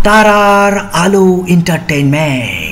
Tarar Alu Entertainment.